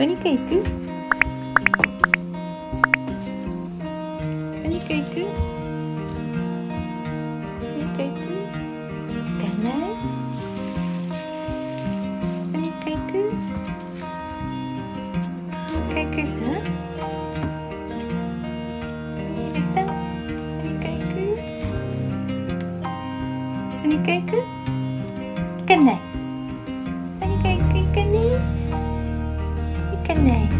お肉行く？お肉行く？お肉行く？行かない？お肉行く？お肉行くな入れたお肉行く？お肉行く？いかない。行かない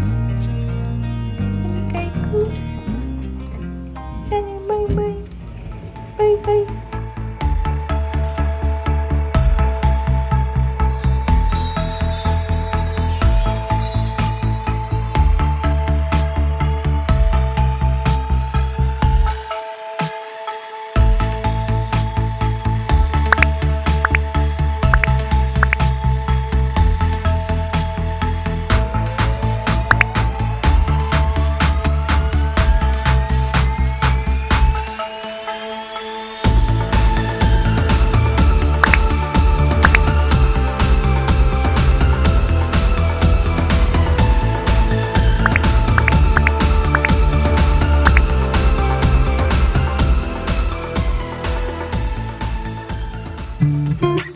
Mm-hmm.